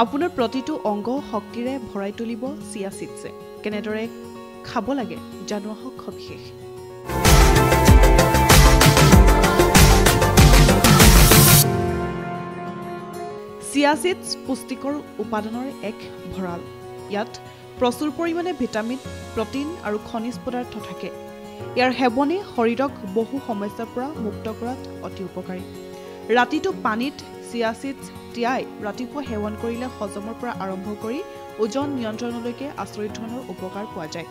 আপোনাৰ প্ৰতিটো অংগ শক্তিৰে ভৰাই তুলিব চিয়া চিটছে। কেনেদৰে খাব লাগে জানোৱা হওক সবিশেষ। চিয়া চিডছ পুষ্টিকৰ উপাদানৰ এক ভঁৰাল। ইয়াত প্ৰচুৰ পৰিমাণে ভিটামিন প্ৰটিন আৰু খনিজ পদাৰ্থ থাকে। ইয়াৰ সেৱনে শৰীৰক বহু সমস্যাৰ পৰা মুক্ত কৰাত অতি উপকাৰী। ৰাতিটো পানীত চিয়া চিডছ তিয়াই ৰাতিপুৱা সেৱন কৰিলে হজমৰ পৰা আৰম্ভ কৰি ওজন নিয়ন্ত্ৰণলৈকে আচৰিত ধৰণৰ উপকাৰ পোৱা যায়।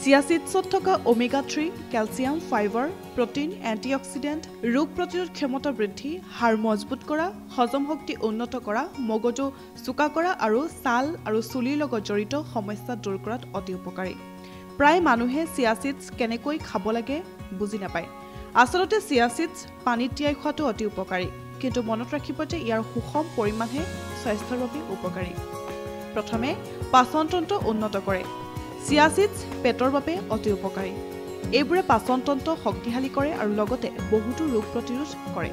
চিয়া চিডছত থকা omega three calcium fibre protein antioxidant ৰোগ প্ৰতিৰোধ ক্ষমতা বৃদ্ধি হাড় মজবুত কৰা হজম শক্তি উন্নত কৰা মগজু চোকা কৰা আৰু ছাল আৰু চুলিৰ লগত জড়িত সমস্যা দূৰ কৰাত অতি উপকাৰী। প্ৰায় মানুহে চিয়া চিডছ কেনেকৈ খাব লাগে বুজি নাপায়। আচলতে চিয়া চিডছ পানীত তিয়াই খোৱাটো অতি উপকাৰী কিন্তু মনত ৰাখিব যে ইয়াৰ সুষম পৰিমাণহে স্বাস্থ্যৰ বাবে উপকাৰী। প্ৰথমে পাচনতন্ত্ৰ উন্নত কৰে। চিয়া চিডছ পেটৰ বাবে অতি উপকাৰী। এইবোৰে পাচনতন্ত্ৰ শক্তিশালী কৰে আৰু লগতে বহুতো ৰোগ প্ৰতিৰোধ কৰে।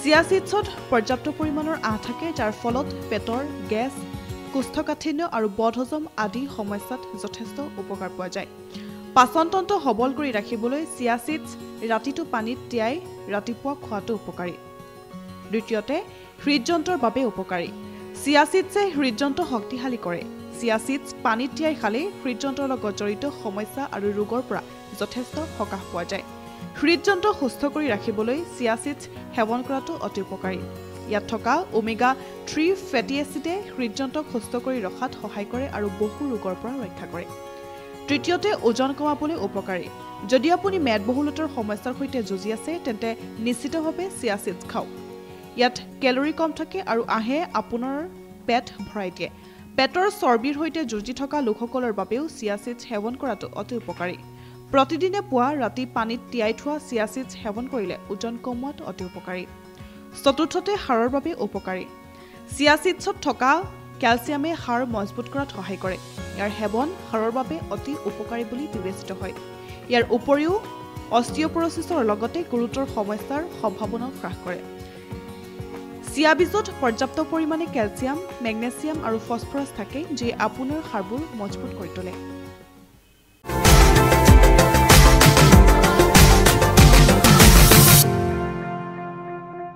চিয়া চিডছত পৰ্যাপ্ত পৰিমাণৰ আঁহ থাকে যাৰ ফলত পেটৰ গেছ কোষ্ঠকাঠিন্য আৰু বদহজম আদি সমস্যাত যথেষ্ট উপকাৰ পোৱা যায়। পাচনতন্ত্ৰ সবল কৰি ৰাখিবলৈ চিয়া চিডছ ৰাতিটো পানীত তিয়াই ৰাতিপুৱা খোৱাটো উপকাৰী। দ্বিতীয়তে হৃদযন্ত্ৰৰ বাবে উপকাৰী। চিয়া চিডছে হৃদযন্ত্ৰ শক্তিশালী কৰে। চিয়া চিডছ পানীত তিয়াই খালেই হৃদযন্ত্ৰৰ লগত জড়িত সমস্যা আৰু ৰোগৰ পৰা যথেষ্ট সকাহ পোৱা যায়। হৃদযন্ত্ৰ সুস্থ কৰি ৰাখিবলৈ চিয়া চিডছ সেৱন কৰাটো অতি উপকাৰী। ইয়াত থকা ওমেগা থ্ৰী ফেটি এচিডে হৃদযন্ত্ৰক সুস্থ কৰি ৰখাত সহায় কৰে আৰু বহু ৰোগৰ পৰা ৰক্ষা কৰে। তৃতীয়তে ওজন কমাবলৈ উপকাৰী। যদি আপুনি মেদবহুলতাৰ সমস্যাৰ সৈতে যুঁজি আছে তেন্তে নিশ্চিতভাৱে চিয়া চিডছ খাওক। ইয়াত কেলৰি কম থাকে আৰু আহে আপোনাৰ পেট ভৰাই দিয়ে পেটৰ চৰ্বিৰ সৈতে যুঁজি থকা লোকসকলৰ বাবেও চিয়া চিডছ সেৱন কৰাটো অতি উপকাৰী। প্ৰতিদিনে পুৱা ৰাতি পানীত তিয়াই থোৱা চিয়া চিডছ সেৱন কৰিলে ওজন কমোৱাত অতি উপকাৰী। চতুৰ্থতে হাড়ৰ বাবে উপকাৰী। চিয়া চিডছত থকা কেলছিয়ামে হাড় মজবুত কৰাত সহায় কৰে। ইয়াৰ সেৱন হাড়ৰ বাবে অতি উপকাৰী বুলি বিবেচিত হয়। ইয়াৰ উপৰিও অষ্টিঅপৰচিছৰ লগতে গুৰুতৰ সমস্যাৰ সম্ভাৱনাও হ্ৰাস কৰে। চিয়া বীজত পৰ্যাপ্ত পৰিমাণে কেলছিয়াম মেগনেছিয়াম আৰু ফছফৰাছ থাকে যিয়ে আপোনাৰ হাড়বোৰ মজবুত কৰি তোলে।